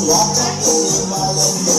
locked up in my life.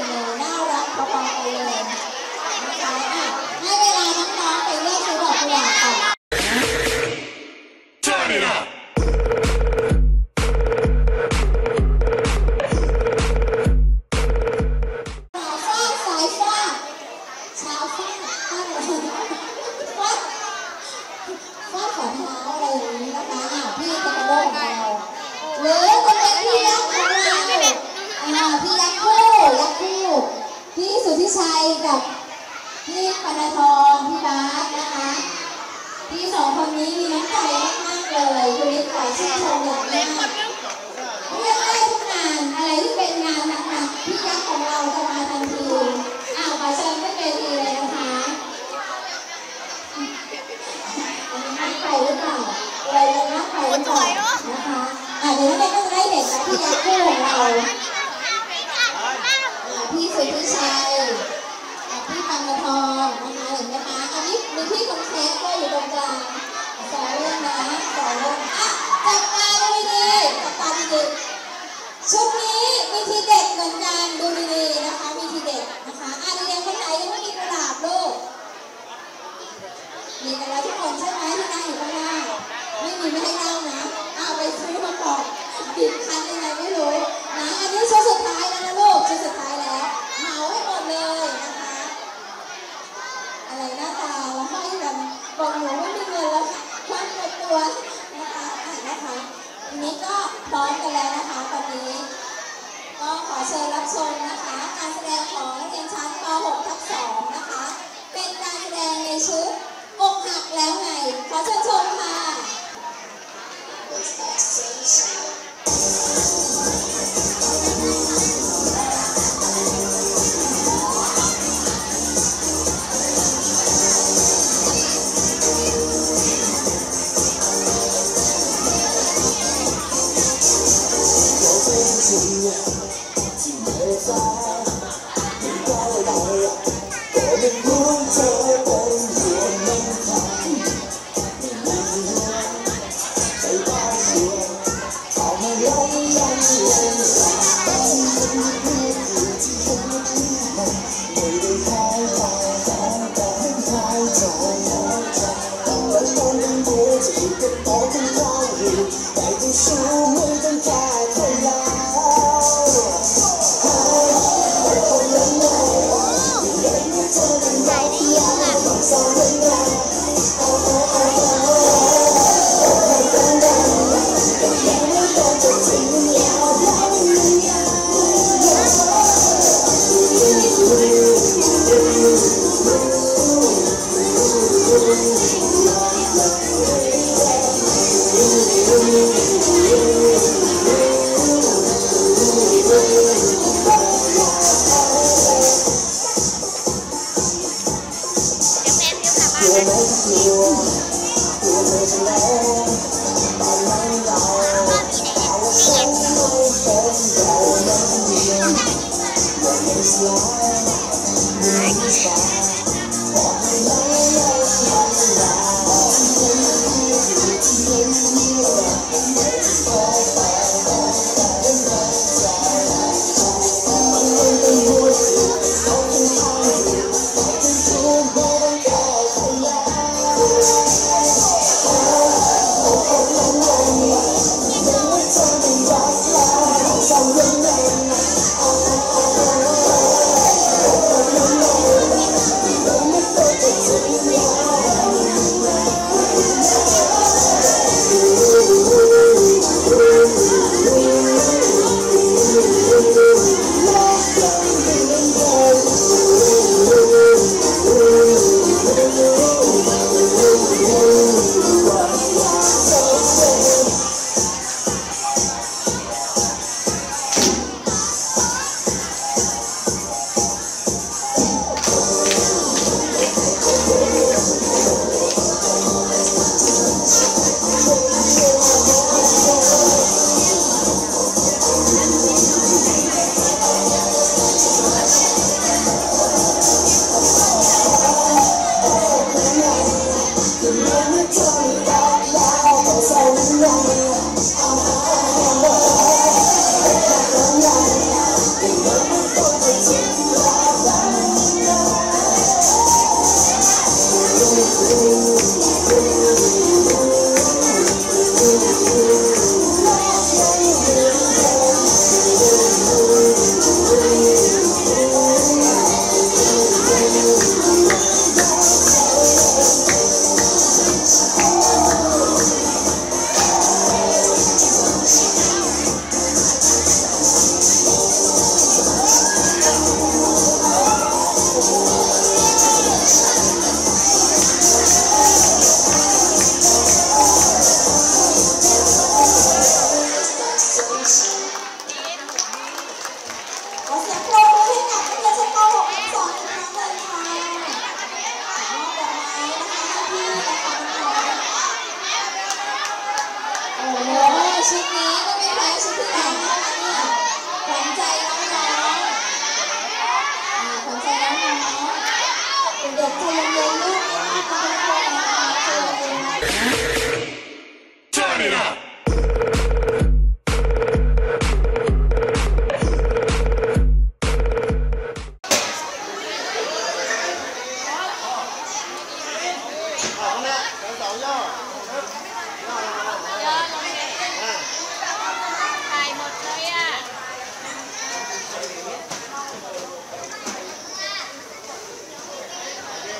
หนึ่งน่ารักพอๆกันเลย โอ้เล็กมาก songs.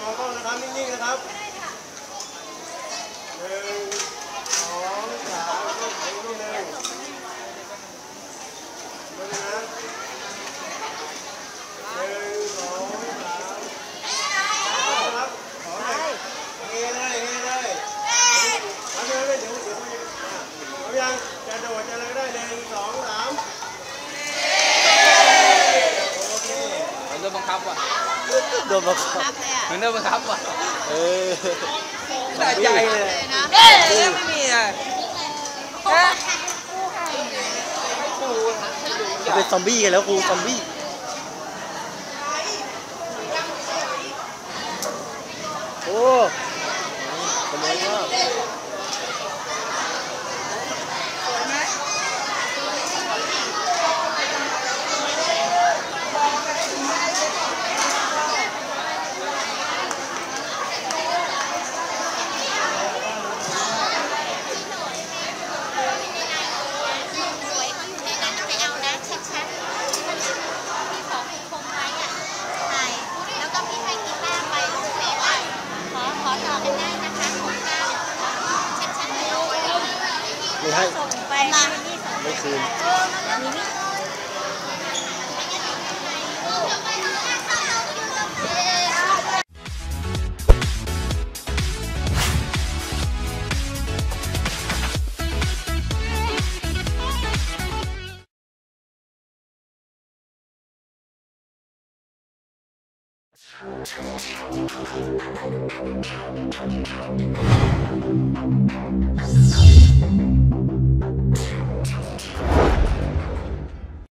มองกล้องนะครับ นิ่งๆนะครับหนึ่งสองสามอีกรูปหนึ่งดูนะหนึ่งสองสามครับขอหน่อยเฮเลยเฮเลยเอาเลยเลยเดี๋ยวเดี๋ยวเขาจะอะเอายังจะโดดจะอะไรก็ได้หนึ่งสองสามโอเคมันโดนบังคับว่ะ โดนบังคับรับเลยอะมันโดนบังคับว่ะเออได้ใจเลยเลยนะเอ๊ะไม่มีอะเอ๊ะเป็นซอมบี้กันแล้วครูซอมบี้โอ้ขโมยมาก you